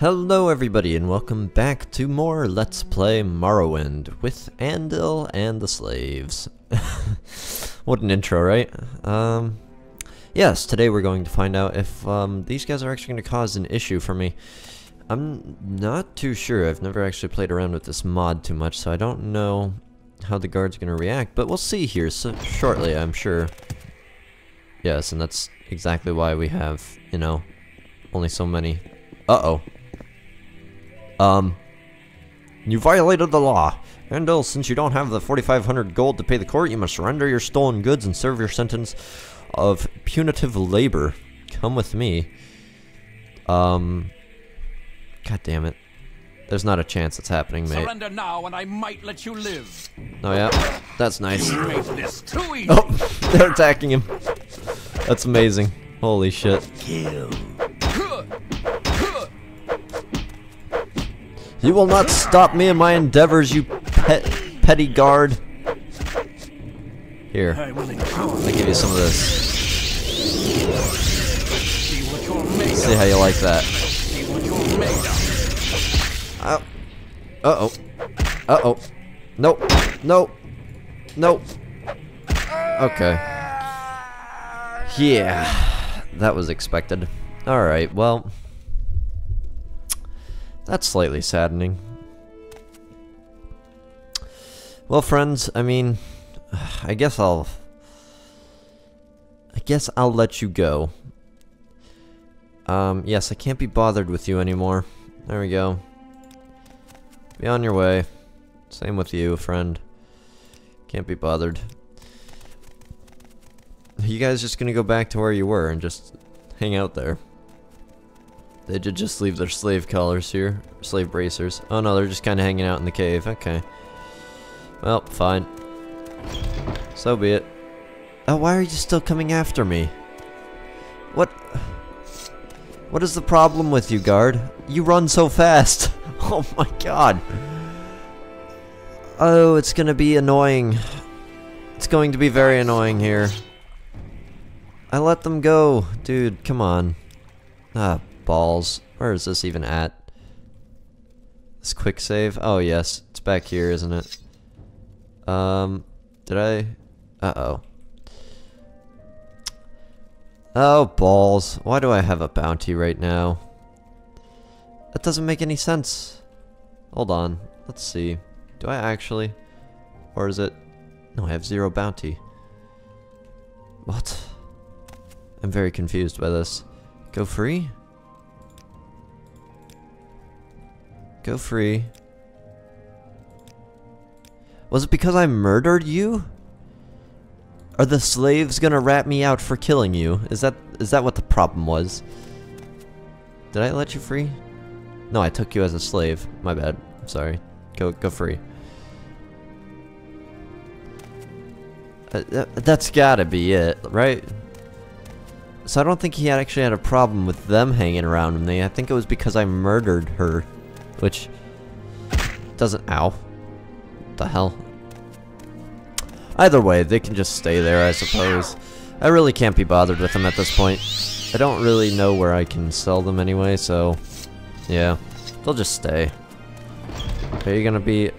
Hello everybody and welcome back to more Let's Play Morrowind with Andil and the Slaves. what an intro, right? Um, yes, today we're going to find out if um, these guys are actually going to cause an issue for me. I'm not too sure, I've never actually played around with this mod too much, so I don't know how the guard's are going to react, but we'll see here so shortly, I'm sure. Yes, and that's exactly why we have, you know, only so many. Uh-oh. Um, you violated the law. Andil, since you don't have the 4,500 gold to pay the court, you must surrender your stolen goods and serve your sentence of punitive labor. Come with me. Um, god damn it. There's not a chance it's happening, mate. Surrender now, and I might let you live. Oh yeah, that's nice. This too easy. Oh, they're attacking him. That's amazing. Holy shit. Kill. You will not stop me in my endeavors, you pet petty guard. Here, I will encourage let me give you some of this. See how you like that. See what you're made of. Uh, uh-oh. Uh-oh. Nope. Nope. Nope. Okay. Yeah. That was expected. Alright, well... That's slightly saddening. Well, friends, I mean... I guess I'll... I guess I'll let you go. Um, yes, I can't be bothered with you anymore. There we go. Be on your way. Same with you, friend. Can't be bothered. You guys just gonna go back to where you were and just hang out there? They did just leave their slave collars here. Slave bracers. Oh no, they're just kinda hanging out in the cave. Okay. Well, fine. So be it. Oh, why are you still coming after me? What? What is the problem with you, guard? You run so fast. Oh my god. Oh, it's gonna be annoying. It's going to be very annoying here. I let them go. Dude, come on. Ah, balls. Where is this even at? This quick save? Oh, yes. It's back here, isn't it? Um, did I? Uh-oh. Oh, balls. Why do I have a bounty right now? That doesn't make any sense. Hold on. Let's see. Do I actually? Or is it... No, I have zero bounty. What? I'm very confused by this. Go free? Go free. Was it because I murdered you? Are the slaves gonna rat me out for killing you? Is that is that what the problem was? Did I let you free? No, I took you as a slave. My bad. I'm sorry. Go go free. Uh, th that's gotta be it, right? So I don't think he actually had a problem with them hanging around me. I think it was because I murdered her. Which doesn't ow. What the hell? Either way, they can just stay there, I suppose. I really can't be bothered with them at this point. I don't really know where I can sell them anyway, so... Yeah, they'll just stay. Are you gonna be...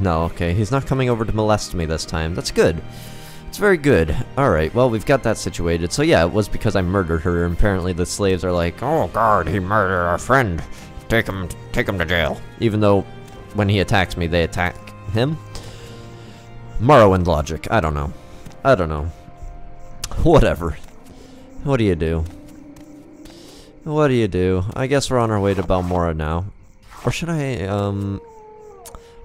No, okay, he's not coming over to molest me this time. That's good. It's very good. Alright, well, we've got that situated. So yeah, it was because I murdered her, and apparently the slaves are like, Oh god, he murdered our friend. Take him, take him to jail. Even though, when he attacks me, they attack him. Morrowind logic. I don't know. I don't know. Whatever. What do you do? What do you do? I guess we're on our way to Balmora now. Or should I, um...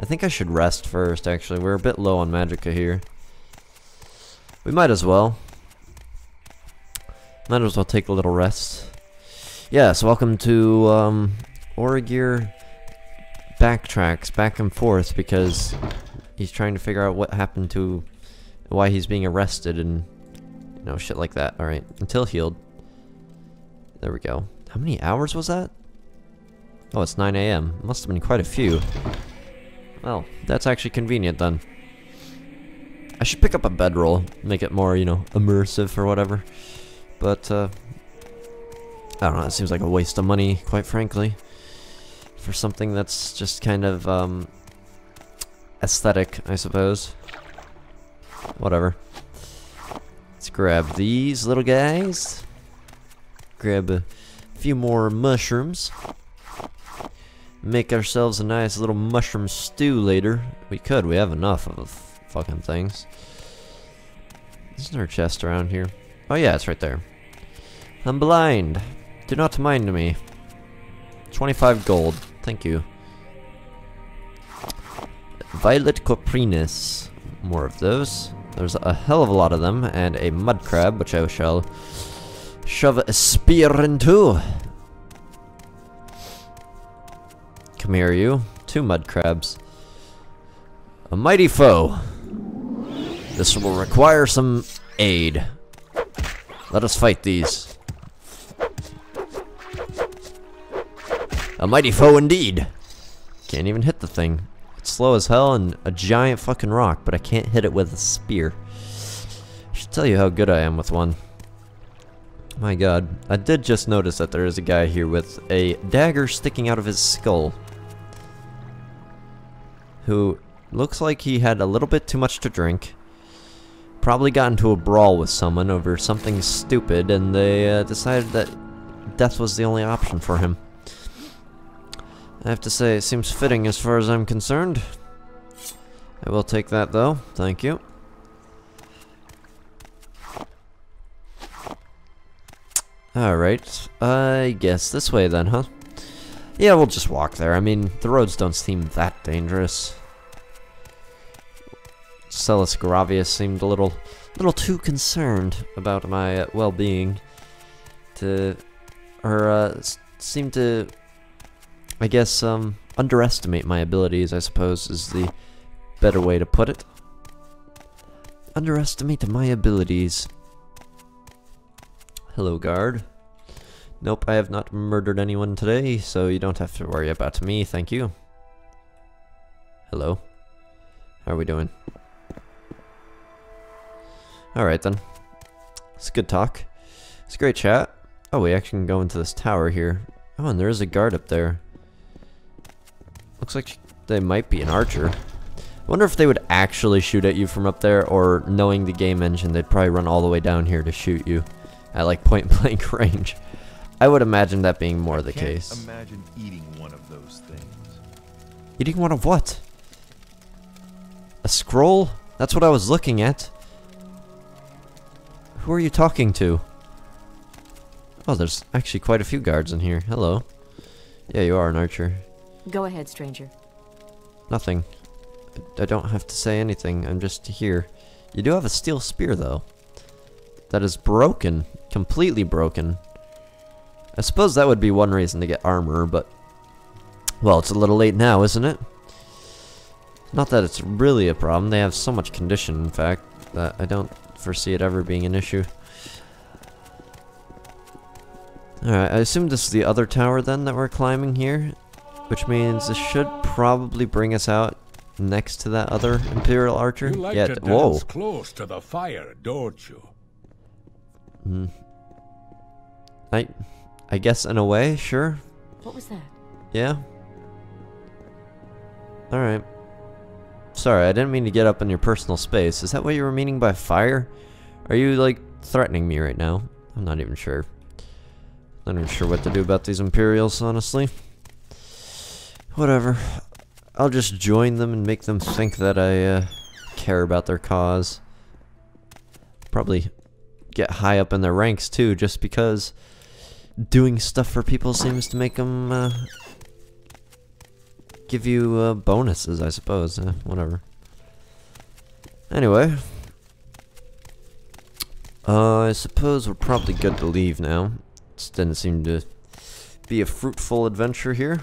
I think I should rest first, actually. We're a bit low on magicka here. We might as well. Might as well take a little rest. Yes, welcome to, um... Origier backtracks back and forth because he's trying to figure out what happened to... Why he's being arrested and... You know, shit like that. Alright, until healed. There we go. How many hours was that? Oh, it's 9 a.m. Must have been quite a few. Well, that's actually convenient then. I should pick up a bedroll, make it more, you know, immersive or whatever. But, uh, I don't know, it seems like a waste of money, quite frankly. For something that's just kind of um, aesthetic, I suppose. Whatever. Let's grab these little guys. Grab a few more mushrooms. Make ourselves a nice little mushroom stew later. We could, we have enough of fucking things. Isn't there a chest around here? Oh yeah, it's right there. I'm blind. Do not mind me. 25 gold. Thank you. Violet Coprinus. More of those. There's a hell of a lot of them, and a mud crab, which I shall shove a spear into. Come here, you. Two mud crabs. A mighty foe. This will require some aid. Let us fight these. A mighty foe indeed. Can't even hit the thing. It's slow as hell and a giant fucking rock, but I can't hit it with a spear. I should tell you how good I am with one. My god. I did just notice that there is a guy here with a dagger sticking out of his skull. Who looks like he had a little bit too much to drink. Probably got into a brawl with someone over something stupid and they uh, decided that death was the only option for him. I have to say, it seems fitting as far as I'm concerned. I will take that though, thank you. Alright, I guess this way then, huh? Yeah, we'll just walk there. I mean, the roads don't seem that dangerous. Sellus Gravius seemed a little, little too concerned about my uh, well-being to, or uh, seemed to I guess, um, underestimate my abilities, I suppose, is the better way to put it. Underestimate my abilities. Hello, guard. Nope, I have not murdered anyone today, so you don't have to worry about me, thank you. Hello. How are we doing? Alright then. It's a good talk. It's a great chat. Oh, we actually can go into this tower here. Oh, and there is a guard up there. Looks like they might be an archer. I wonder if they would actually shoot at you from up there, or knowing the game engine, they'd probably run all the way down here to shoot you at like point blank range. I would imagine that being more the Can't case. Imagine eating one of those things. Eating one of what? A scroll? That's what I was looking at. Who are you talking to? Oh, there's actually quite a few guards in here. Hello. Yeah, you are an archer. Go ahead, stranger. Nothing. I don't have to say anything. I'm just here. You do have a steel spear, though. That is broken. Completely broken. I suppose that would be one reason to get armor, but... Well, it's a little late now, isn't it? Not that it's really a problem. They have so much condition, in fact, that I don't foresee it ever being an issue. Alright, I assume this is the other tower, then, that we're climbing here? Which means this should probably bring us out next to that other Imperial Archer. You like yeah, to th- whoa. dance close to the fire, don't you? Hmm. I, I guess in a way, sure. What was that? Yeah. Alright. Sorry, I didn't mean to get up in your personal space. Is that what you were meaning by fire? Are you, like, threatening me right now? I'm not even sure. I'm Not even sure what to do about these Imperials, honestly. Whatever. I'll just join them and make them think that I, uh, care about their cause. Probably get high up in their ranks, too, just because doing stuff for people seems to make them, uh, give you uh, bonuses, I suppose. Uh, whatever. Anyway. Uh, I suppose we're probably good to leave now. This didn't seem to be a fruitful adventure here.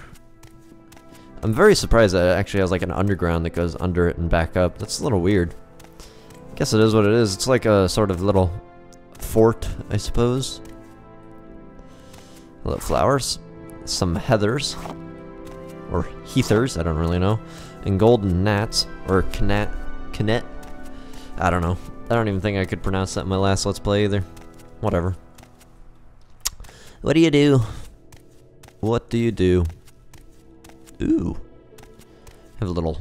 I'm very surprised that it actually has like an underground that goes under it and back up. That's a little weird. Guess it is what it is. It's like a sort of little fort, I suppose. Hello, flowers. Some heathers. Or heathers, I don't really know. And golden gnats. Or knat. Knet. I don't know. I don't even think I could pronounce that in my last Let's Play either. Whatever. What do you do? What do you do? Ooh. Have a little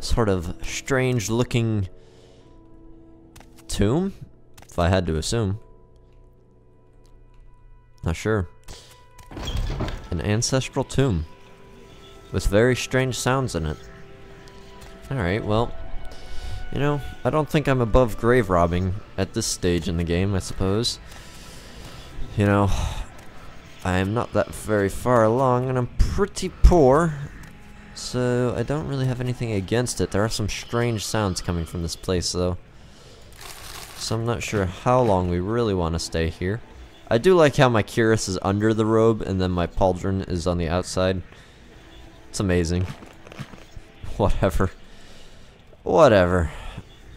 sort of strange looking tomb, if I had to assume. Not sure. An ancestral tomb with very strange sounds in it. Alright, well, you know, I don't think I'm above grave robbing at this stage in the game, I suppose. You know, I'm not that very far along, and I'm pretty poor, so I don't really have anything against it. There are some strange sounds coming from this place, though. So I'm not sure how long we really want to stay here. I do like how my cuirass is under the robe, and then my pauldron is on the outside. It's amazing. Whatever. Whatever.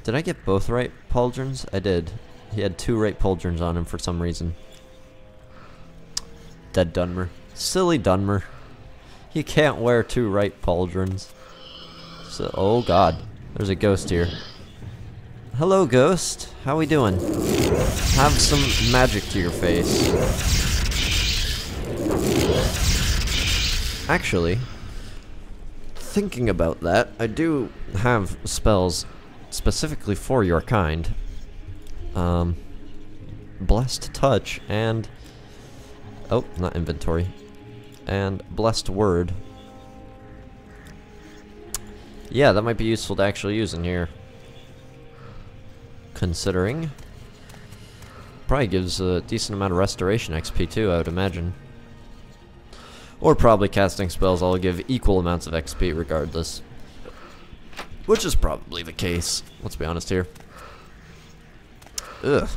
Did I get both right pauldrons? I did. He had two right pauldrons on him for some reason. Dead Dunmer. Silly Dunmer. He can't wear two right pauldrons. So, oh god. There's a ghost here. Hello, ghost. How we doing? Have some magic to your face. Actually, thinking about that, I do have spells specifically for your kind. Um, Blessed Touch and... Oh, not inventory. And Blessed Word. Yeah, that might be useful to actually use in here. Considering. Probably gives a decent amount of restoration XP too, I would imagine. Or probably casting spells all give equal amounts of XP regardless. Which is probably the case. Let's be honest here. Ugh.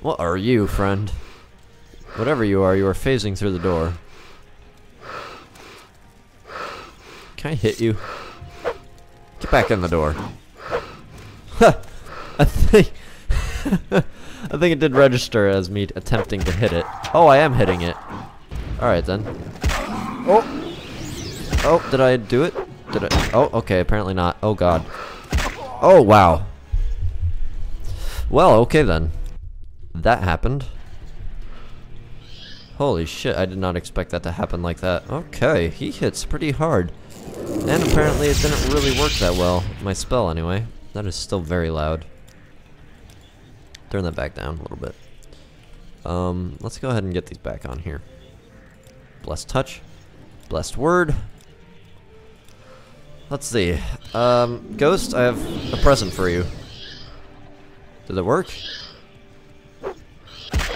What are you, friend? Whatever you are, you are phasing through the door. Can I hit you? Get back in the door. I think I think it did register as me attempting to hit it. Oh, I am hitting it. Alright then. Oh! Oh, did I do it? Did I? Oh, okay, apparently not. Oh god. Oh, wow. Well, okay then. That happened. Holy shit, I did not expect that to happen like that. Okay, he hits pretty hard. And apparently it didn't really work that well. My spell, anyway. That is still very loud. Turn that back down a little bit. Um, let's go ahead and get these back on here. Blessed touch. Blessed word. Let's see. Um, Ghost, I have a present for you. Did it work?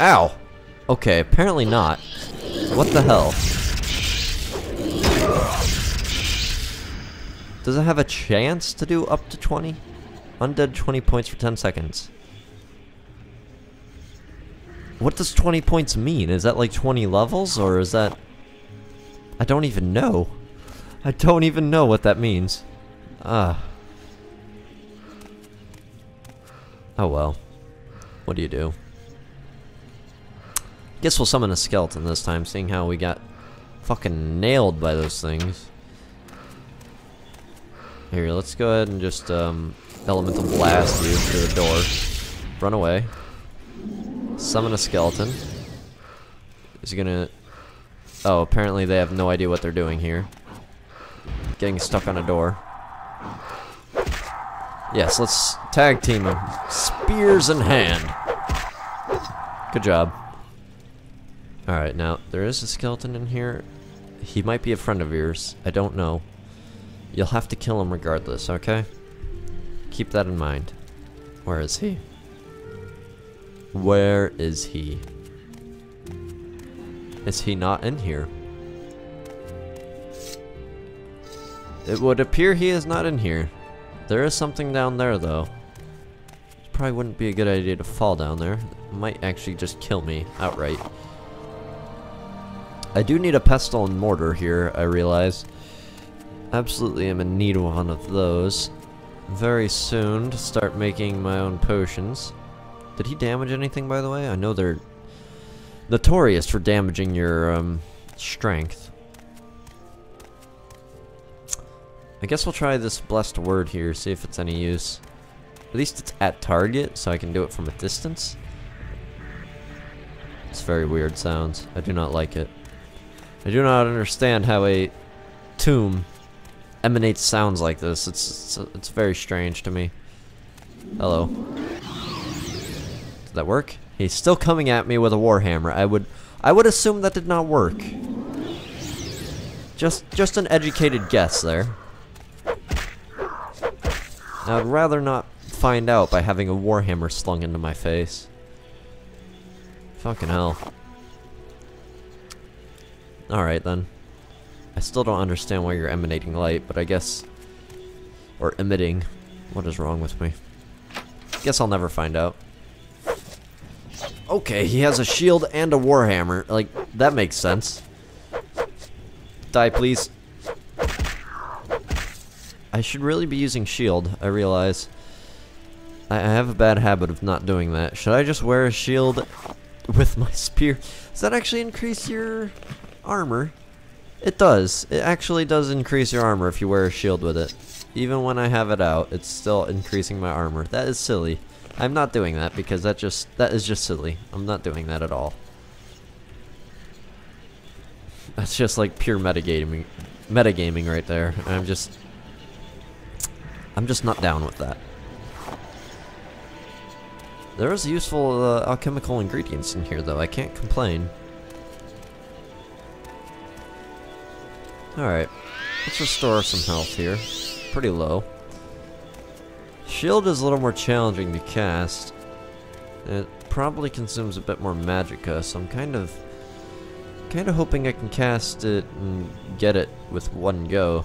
Ow! Okay, apparently not. What the hell? Does it have a chance to do up to 20? Undead 20 points for 10 seconds. What does 20 points mean? Is that like 20 levels, or is that... I don't even know. I don't even know what that means. Ah. Oh well. What do you do? Guess we'll summon a skeleton this time, seeing how we got fucking nailed by those things. Here, let's go ahead and just, um, elemental blast you through the door. Run away. Summon a skeleton. Is he gonna... Oh, apparently they have no idea what they're doing here. Getting stuck on a door. Yes, let's tag team them. Spears in hand. Good job. Alright, now, there is a skeleton in here. He might be a friend of yours. I don't know. You'll have to kill him regardless, okay? Keep that in mind. Where is he? Where is he? Is he not in here? It would appear he is not in here. There is something down there, though. Probably wouldn't be a good idea to fall down there. It might actually just kill me outright. I do need a pestle and mortar here, I realize. Absolutely am in need of one of those. Very soon to start making my own potions. Did he damage anything, by the way? I know they're notorious for damaging your um, strength. I guess we'll try this blessed word here, see if it's any use. At least it's at target, so I can do it from a distance. It's very weird sounds. I do not like it. I do not understand how a tomb emanates sounds like this. It's it's, it's very strange to me. Hello. Did that work? He's still coming at me with a warhammer. I would I would assume that did not work. Just just an educated guess there. I'd rather not find out by having a warhammer slung into my face. Fucking hell. Alright then. I still don't understand why you're emanating light, but I guess... Or emitting. What is wrong with me? Guess I'll never find out. Okay, he has a shield and a warhammer. Like, that makes sense. Die, please. I should really be using shield, I realize. I I have a bad habit of not doing that. Should I just wear a shield with my spear? Does that actually increase your armor? It does. It actually does increase your armor if you wear a shield with it. Even when I have it out, it's still increasing my armor. That is silly. I'm not doing that because that just that is just silly. I'm not doing that at all. That's just like pure metagaming metagaming right there. I'm just I'm just not down with that. There is useful uh, alchemical ingredients in here though. I can't complain. Alright. Let's restore some health here. Pretty low. Shield is a little more challenging to cast. It probably consumes a bit more magicka, so I'm kind of kind of hoping I can cast it and get it with one go.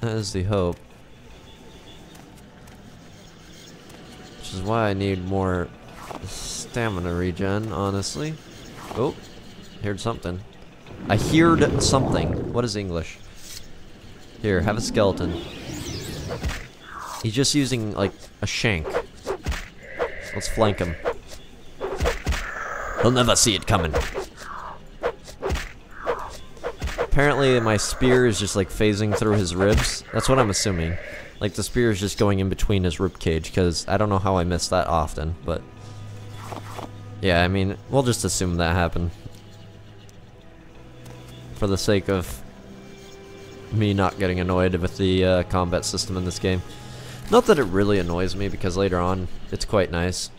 That is the hope. Which is why I need more stamina regen, honestly. Oh, heard something. I heard something. What is English? Here, have a skeleton. He's just using, like, a shank. Let's flank him. He'll never see it coming. Apparently my spear is just, like, phasing through his ribs. That's what I'm assuming. Like, the spear is just going in between his rib cage, because I don't know how I miss that often, but... Yeah, I mean, we'll just assume that happened for the sake of me not getting annoyed with the uh, combat system in this game. Not that it really annoys me, because later on, it's quite nice.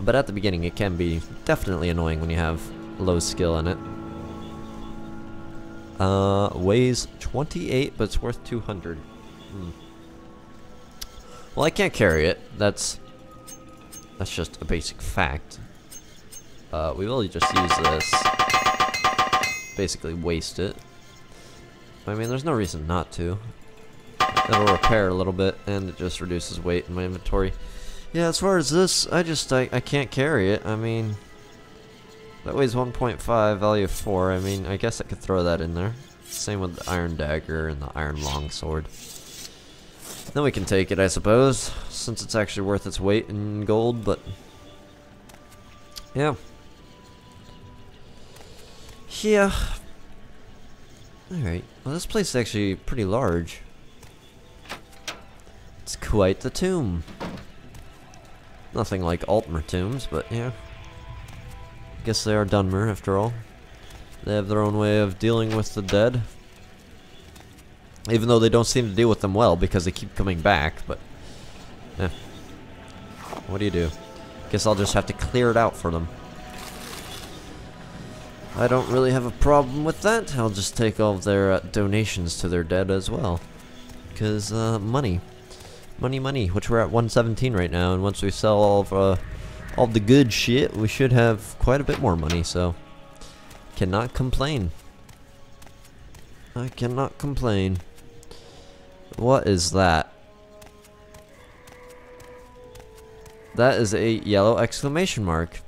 But at the beginning, it can be definitely annoying when you have low skill in it. Uh, weighs 28, but it's worth 200. Hmm. Well, I can't carry it. That's that's just a basic fact. Uh, we will just use this basically waste it. I mean, there's no reason not to. It'll repair a little bit, and it just reduces weight in my inventory. Yeah, as far as this, I just, I, I can't carry it. I mean, that weighs 1.5, value 4. I mean, I guess I could throw that in there. Same with the iron dagger and the iron longsword. Then we can take it, I suppose, since it's actually worth its weight in gold, but... Yeah. Yeah. Alright. Well, this place is actually pretty large. It's quite the tomb. Nothing like Altmer tombs, but yeah. Guess they are Dunmer, after all. They have their own way of dealing with the dead. Even though they don't seem to deal with them well, because they keep coming back, but... Yeah. What do you do? Guess I'll just have to clear it out for them. I don't really have a problem with that. I'll just take all of their uh, donations to their dead as well. Because, uh, money. Money, money, which we're at 117 right now, and once we sell all of, uh, all the good shit, we should have quite a bit more money, so... Cannot complain. I cannot complain. What is that? That is a yellow exclamation mark.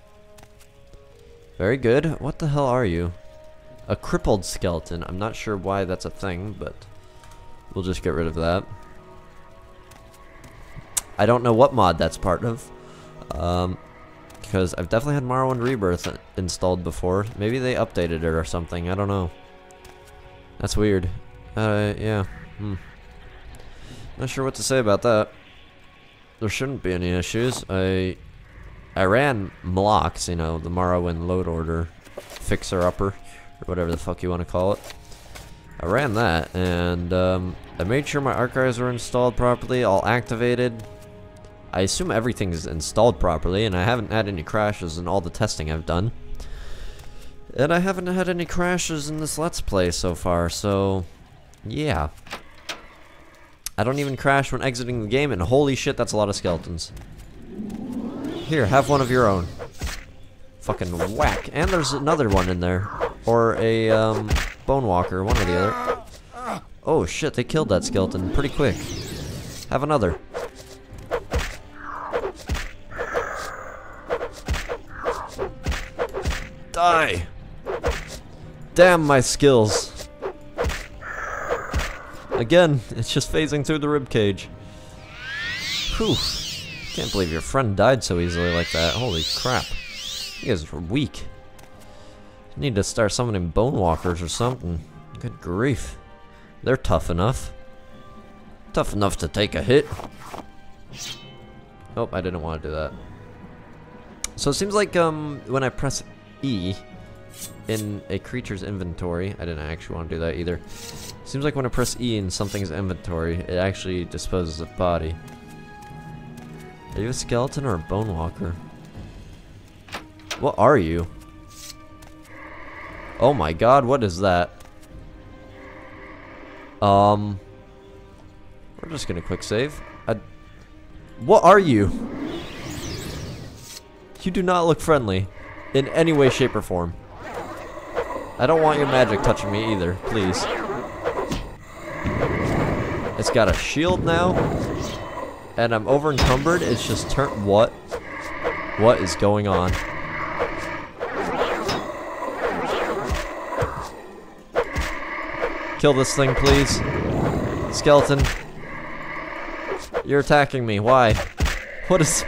Very good. What the hell are you? A crippled skeleton. I'm not sure why that's a thing, but we'll just get rid of that. I don't know what mod that's part of. Um, because I've definitely had Morrowind Rebirth installed before. Maybe they updated it or something. I don't know. That's weird. Uh, yeah. Hmm. Not sure what to say about that. There shouldn't be any issues. I I ran Mlox, you know, the Morrowind load order fixer-upper, or whatever the fuck you want to call it. I ran that, and um, I made sure my archives were installed properly, all activated. I assume everything's installed properly, and I haven't had any crashes in all the testing I've done. And I haven't had any crashes in this Let's Play so far, so... Yeah. I don't even crash when exiting the game, and holy shit, that's a lot of skeletons. Here, have one of your own. Fucking whack. And there's another one in there. Or a, um, bone walker, one or the other. Oh shit, they killed that skeleton pretty quick. Have another. Die! Damn my skills. Again, it's just phasing through the rib cage. Whew. Can't believe your friend died so easily like that. Holy crap. You guys are weak. Need to start summoning bone walkers or something. Good grief. They're tough enough. Tough enough to take a hit. Oh, I didn't want to do that. So it seems like um when I press E in a creature's inventory, I didn't actually want to do that either. Seems like when I press E in something's inventory, it actually disposes of body. Are you a skeleton or a bone walker? What are you? Oh my god, what is that? Um... We're just gonna quick save. I, what are you? You do not look friendly. In any way, shape, or form. I don't want your magic touching me either, please. It's got a shield now. And I'm over encumbered. It's just turn- what? What is going on? Kill this thing, please. Skeleton. You're attacking me. Why? What is...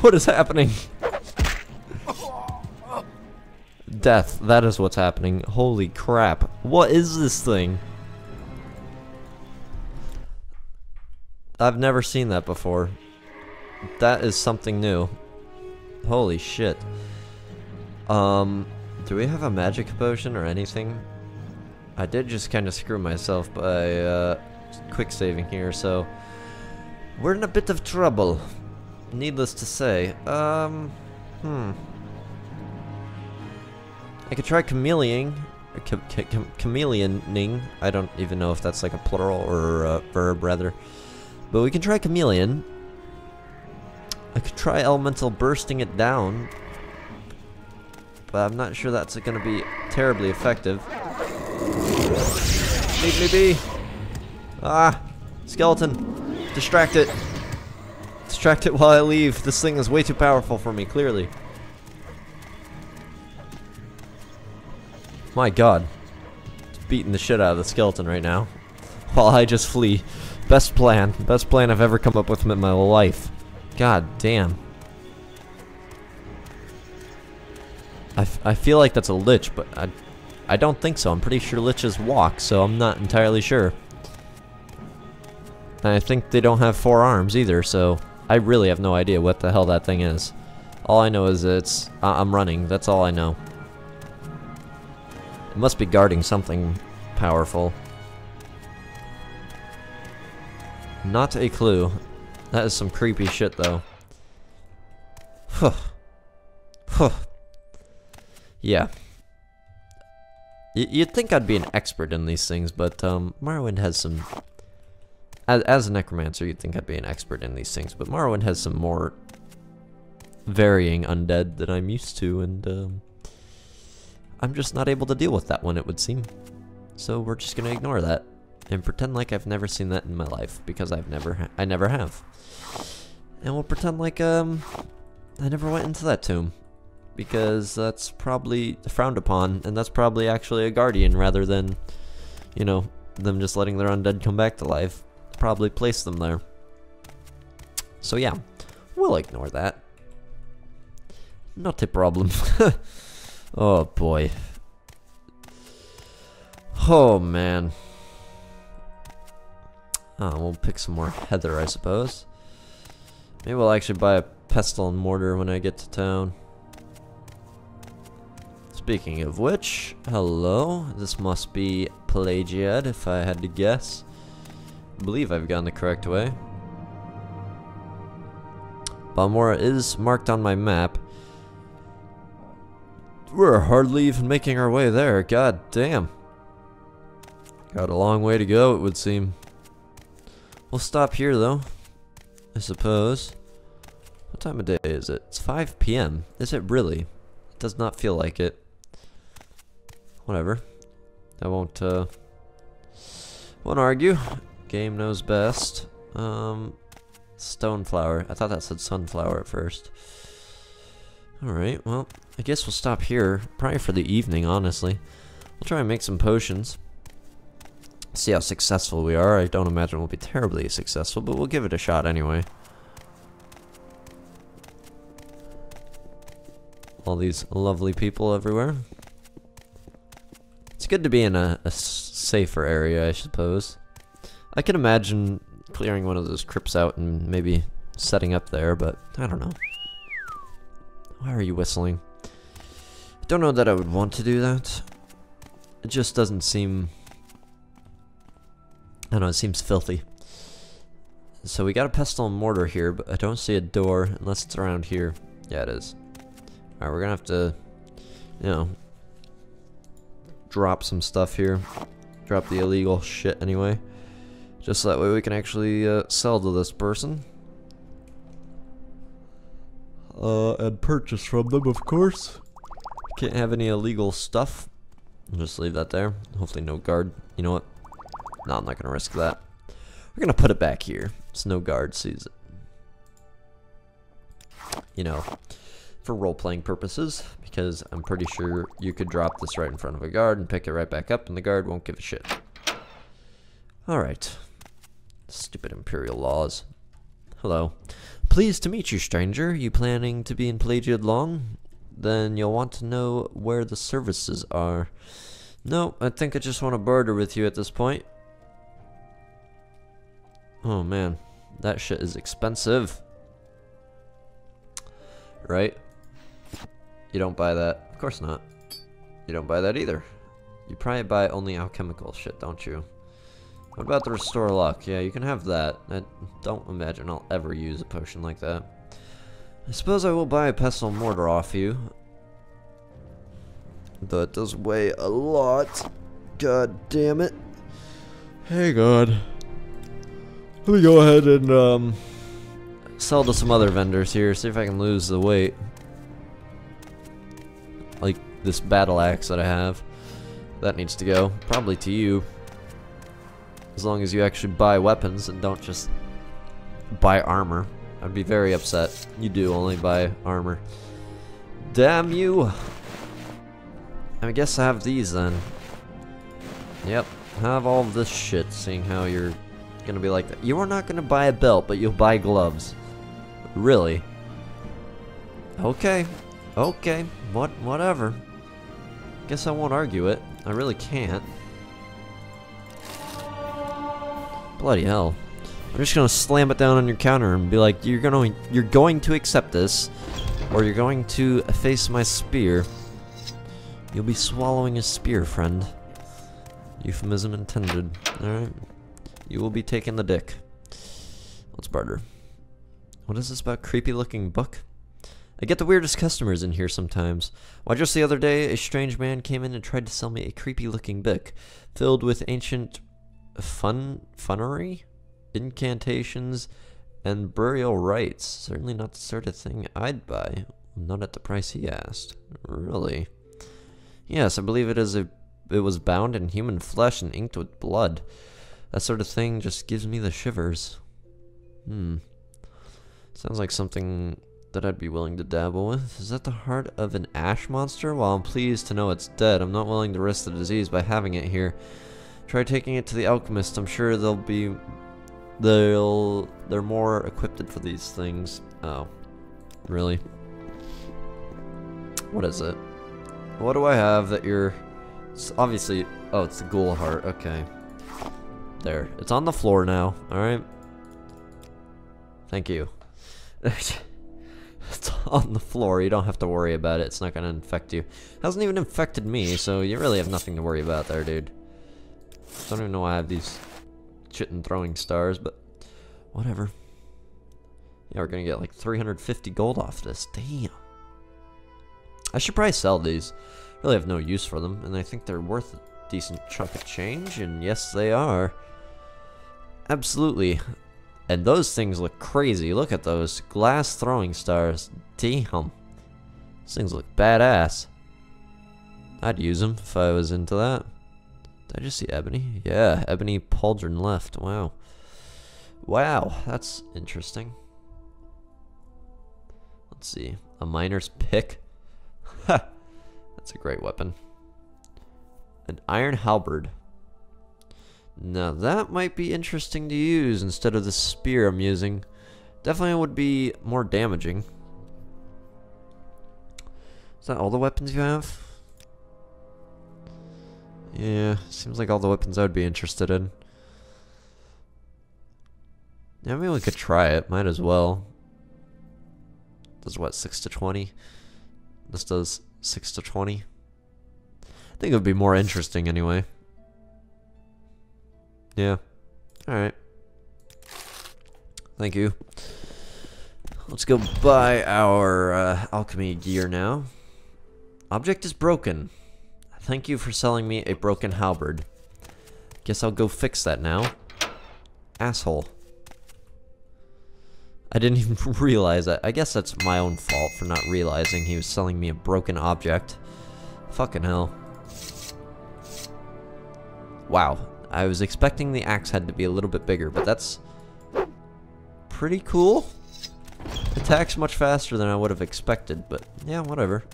What is happening? Death. That is what's happening. Holy crap. What is this thing? I've never seen that before. That is something new. Holy shit. Um, do we have a magic potion or anything? I did just kind of screw myself by uh, quick saving here, so we're in a bit of trouble. Needless to say. Um, hmm. I could try chameleoning, ch ch chameleoning. I don't even know if that's like a plural or a verb, rather. But we can try chameleon. I could try elemental bursting it down. But I'm not sure that's going to be terribly effective. Leave me be. Ah, skeleton. Distract it. Distract it while I leave. This thing is way too powerful for me, clearly. My god. It's beating the shit out of the skeleton right now. While I just flee. Best plan. Best plan I've ever come up with in my life. God damn. I, I feel like that's a lich, but I, I don't think so. I'm pretty sure liches walk, so I'm not entirely sure. And I think they don't have four arms either, so I really have no idea what the hell that thing is. All I know is it's... Uh, I'm running. That's all I know. It must be guarding something powerful. Not a clue. That is some creepy shit, though. Huh. Huh. Yeah. Y you'd think I'd be an expert in these things, but, um, Morrowind has some... As, as a necromancer, you'd think I'd be an expert in these things, but Morrowind has some more varying undead that I'm used to, and, um... I'm just not able to deal with that one, it would seem. So we're just gonna ignore that and pretend like I've never seen that in my life because I've never I never have. And we'll pretend like um I never went into that tomb because that's probably frowned upon and that's probably actually a guardian rather than you know them just letting their undead come back to life. Probably place them there. So yeah, we'll ignore that. Not a problem. Oh boy. Oh man. Oh, we'll pick some more heather, I suppose. Maybe we'll actually buy a pestle and mortar when I get to town. Speaking of which, hello. This must be Pelagiad, if I had to guess. I believe I've gone the correct way. Balmora is marked on my map. We're hardly even making our way there. God damn. Got a long way to go, it would seem. We'll stop here, though. I suppose. What time of day is it? It's 5 p.m. Is it really? It does not feel like it. Whatever. I won't, uh... Won't argue. Game knows best. Um... Stoneflower. I thought that said sunflower at first. Alright, well, I guess we'll stop here. Probably for the evening, honestly. We'll try and make some potions. See how successful we are. I don't imagine we'll be terribly successful, but we'll give it a shot anyway. All these lovely people everywhere. It's good to be in a, a safer area, I suppose. I can imagine clearing one of those crypts out and maybe setting up there, but I don't know. Why are you whistling? I don't know that I would want to do that. It just doesn't seem... I don't know, it seems filthy. So we got a pestle and mortar here, but I don't see a door unless it's around here. Yeah, it is. Alright, we're gonna have to, you know, drop some stuff here. Drop the illegal shit anyway. Just so that way we can actually uh, sell to this person. Uh, and purchase from them, of course. Can't have any illegal stuff. I'll just leave that there. Hopefully no guard. You know what? No, I'm not gonna risk that. We're gonna put it back here. So no guard sees it. You know, for role-playing purposes. Because I'm pretty sure you could drop this right in front of a guard and pick it right back up and the guard won't give a shit. Alright. Stupid imperial laws. Hello. Pleased to meet you, stranger. You planning to be in Pelagiad long? Then you'll want to know where the services are. No, I think I just want to barter with you at this point. Oh man, that shit is expensive. Right? You don't buy that. Of course not. You don't buy that either. You probably buy only alchemical shit, don't you? What about the restore luck? Yeah, you can have that. I don't imagine I'll ever use a potion like that. I suppose I will buy a pestle mortar off you. Though it does weigh a lot. God damn it. Hey God. Let me go ahead and um sell to some other vendors here, see if I can lose the weight. Like this battle axe that I have. That needs to go. Probably to you. As long as you actually buy weapons and don't just buy armor. I'd be very upset. You do only buy armor. Damn you! I guess I have these then. Yep, have all this shit, seeing how you're gonna be like that. You are not gonna buy a belt, but you'll buy gloves. Really? Okay. Okay. What? Whatever. Guess I won't argue it. I really can't. Bloody hell. I'm just gonna slam it down on your counter and be like, you're gonna you're going to accept this, or you're going to face my spear. You'll be swallowing a spear, friend. Euphemism intended. Alright. You will be taking the dick. Let's barter. What is this about creepy looking book? I get the weirdest customers in here sometimes. Why just the other day, a strange man came in and tried to sell me a creepy looking book filled with ancient fun funnery, incantations, and burial rites. Certainly not the sort of thing I'd buy. Not at the price he asked. Really? Yes, I believe it is a it was bound in human flesh and inked with blood. That sort of thing just gives me the shivers. Hmm. Sounds like something that I'd be willing to dabble with. Is that the heart of an ash monster? While I'm pleased to know it's dead, I'm not willing to risk the disease by having it here. Try taking it to the alchemist. I'm sure they'll be they'll they're more equipped for these things. Oh. Really? What is it? What do I have that you're it's obviously oh it's the ghoul heart, okay. There. It's on the floor now, alright? Thank you. it's on the floor. You don't have to worry about it. It's not gonna infect you. Hasn't even infected me, so you really have nothing to worry about there, dude. I Don't even know why I have these chitin throwing stars, but whatever. Yeah, we're gonna get like 350 gold off this. Damn. I should probably sell these. Really have no use for them, and I think they're worth a decent chunk of change, and yes, they are. Absolutely. And those things look crazy. Look at those glass throwing stars. Damn. These things look badass. I'd use them if I was into that. Did I just see Ebony? Yeah, Ebony Pauldron left. Wow. Wow, that's interesting. Let's see. A miner's pick. Ha! that's a great weapon. An iron halberd. Now that might be interesting to use instead of the spear I'm using. Definitely would be more damaging. Is that all the weapons you have? Yeah, seems like all the weapons I would be interested in. Yeah, I mean we could try it, might as well. Does what, 6 to 20? This does 6 to 20. I think it would be more interesting anyway. Yeah. Alright. Thank you. Let's go buy our uh, alchemy gear now. Object is broken. Thank you for selling me a broken halberd. Guess I'll go fix that now. Asshole. I didn't even realize that. I guess that's my own fault for not realizing he was selling me a broken object. Fucking hell. Wow. I was expecting the axe head to be a little bit bigger, but that's pretty cool. Attacks much faster than I would have expected, but yeah, whatever.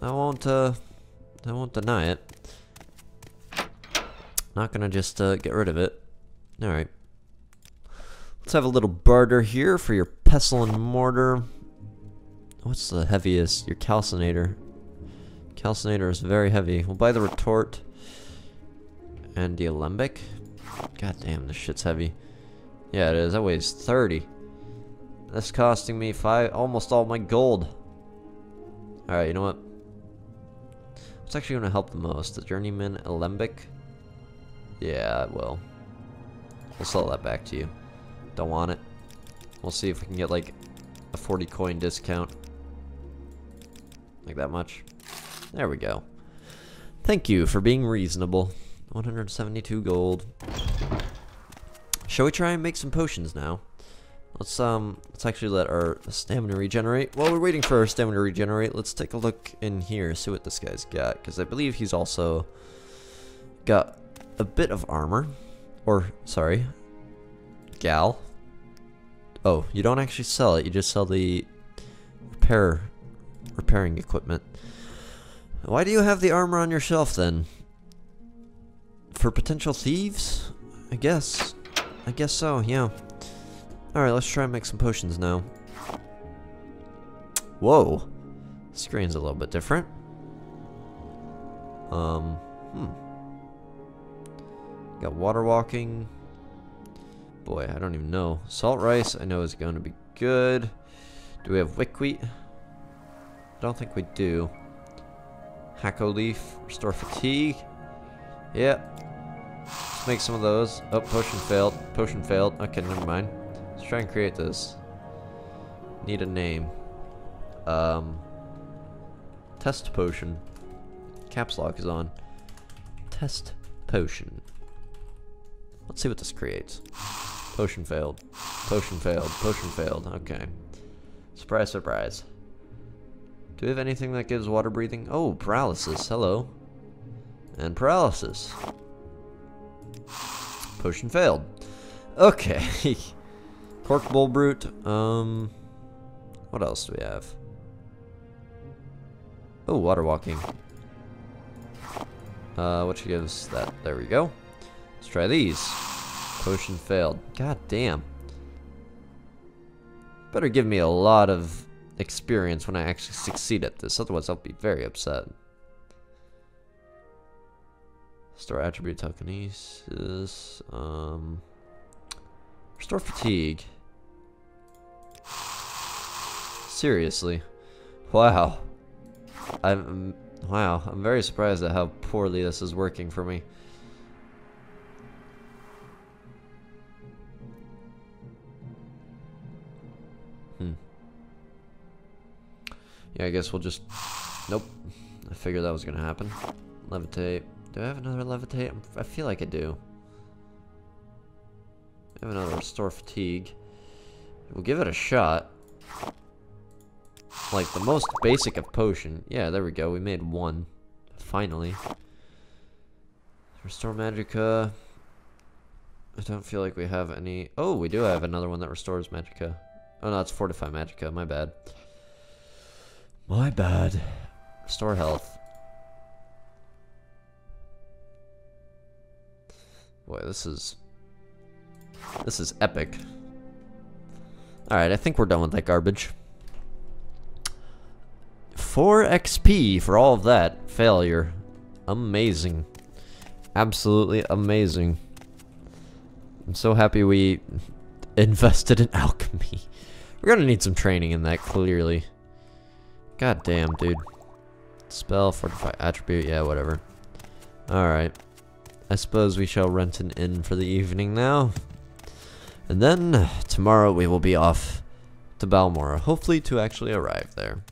I won't, uh, I won't deny it. Not gonna just, uh, get rid of it. Alright. Let's have a little barter here for your pestle and mortar. What's the heaviest? Your calcinator. Calcinator is very heavy. We'll buy the retort. And the alembic. God damn, this shit's heavy. Yeah, it is. That weighs 30. That's costing me five, almost all my gold. Alright, you know what? What's actually going to help the most? The journeyman alembic? Yeah, it will. We'll sell that back to you. Don't want it. We'll see if we can get like a 40 coin discount. Like that much. There we go. Thank you for being reasonable. 172 gold. Shall we try and make some potions now? Let's um let's actually let our stamina regenerate. While we're waiting for our stamina to regenerate, let's take a look in here, see what this guy's got, because I believe he's also got a bit of armor. Or sorry. Gal. Oh, you don't actually sell it, you just sell the repair repairing equipment. Why do you have the armor on your shelf then? For potential thieves? I guess. I guess so, yeah. Alright, let's try and make some potions now. Whoa. Screen's a little bit different. Um, hmm. Got water walking. Boy, I don't even know. Saltrice, I know is going to be good. Do we have wickwheat? I don't think we do. Hackle-lo leaf, restore fatigue. Yep, Let's make some of those. Oh, potion failed. Potion failed. Okay, never mind. Let's try and create this. Need a name. Um, test potion. Caps lock is on. Test potion. Let's see what this creates. Potion failed. Potion failed. Potion failed. Okay. Surprise, surprise. Do we have anything that gives water breathing? Oh, paralysis. Hello. And paralysis. Potion failed. Okay. Corkbulb Root. Um, what else do we have? Oh, water walking. Uh, which gives that? There we go. Let's try these. Potion failed. God damn. Better give me a lot of experience when I actually succeed at this, otherwise I'll be very upset. Restore attribute telekinesis. Um, restore fatigue. Seriously. Wow. I'm wow, I'm very surprised at how poorly this is working for me. Hmm. Yeah, I guess we'll just Nope. I figured that was to happen. Levitate. Do I have another levitate? I feel like I do. I have another restore fatigue. We'll give it a shot. Like the most basic of potion. Yeah, there we go. We made one. Finally. Restore Magicka. I don't feel like we have any... Oh, we do have another one that restores Magicka. Oh, no, it's Fortify Magicka. My bad. My bad. Restore health. Boy, this is... This is epic. Alright, I think we're done with that garbage. 4 XP for all of that failure. Amazing. Absolutely amazing. I'm so happy we invested in alchemy. We're gonna need some training in that, clearly. God damn, dude. Spell, fortify, attribute, yeah, whatever. Alright. I suppose we shall rent an inn for the evening now. And then, tomorrow we will be off to Balmora, hopefully to actually arrive there.